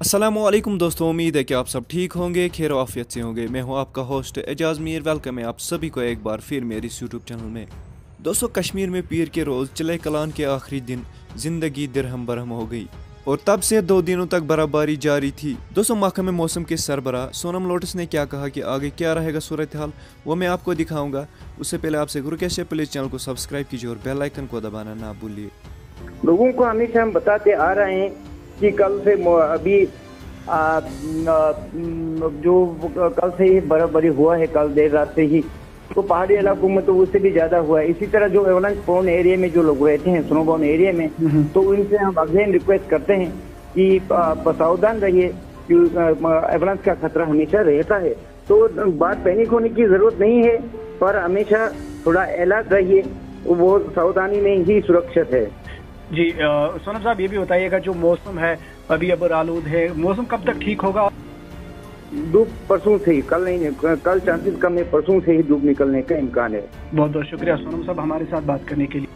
असलम दोस्तों, उम्मीद है कि आप सब ठीक होंगे, खैर आफियत से होंगे। मैं हूँ आपका होस्ट एजाज मीर। वेलकम है आप सभी को एक बार फिर मेरी यूट्यूब चैनल में। दोस्तों, कश्मीर में पीर के रोज़ चले कलान के आखिरी दिन ज़िंदगी दिरहम बरहम हो गई और तब से दो दिनों तक बर्फबारी जारी थी। दोस्तों महकमे मौसम के सरबरा, सोनम लोटस ने क्या कहा कि आगे क्या रहेगा सूरत हाल वो मैं आपको दिखाऊँगा। उससे पहले आपसे गुरु कैसे प्लीज़ चैनल को सब्सक्राइब कीजिए और बेल आइकन को दबाना ना भूलिए। लोगों को हमेशा हम बताते आ रहे हैं कि कल से अभी आ, जो कल से ही बर्फबारी हुआ है कल देर रात से ही तो पहाड़ी इलाकों में तो उससे भी ज़्यादा हुआ है। इसी तरह जो एवलांस प्रोन एरिया में जो लोग रहते हैं स्नोबॉर्न एरिया में। तो उनसे हम अगेन रिक्वेस्ट करते हैं कि सावधान रहिए एवलांस का खतरा हमेशा रहता है। तो बात पैनिक होने की ज़रूरत नहीं है पर हमेशा थोड़ा अलर्ट रहिए वो सावधानी में ही सुरक्षित है। जी सोनम साहब ये भी बताइएगा जो मौसम है अभी अब आलूद है मौसम कब तक ठीक होगा? धूप परसों से ही कल नहीं कल चांसेस कम है परसों से ही धूप निकलने का इम्कान है। बहुत बहुत शुक्रिया सोनम साहब हमारे साथ बात करने के लिए।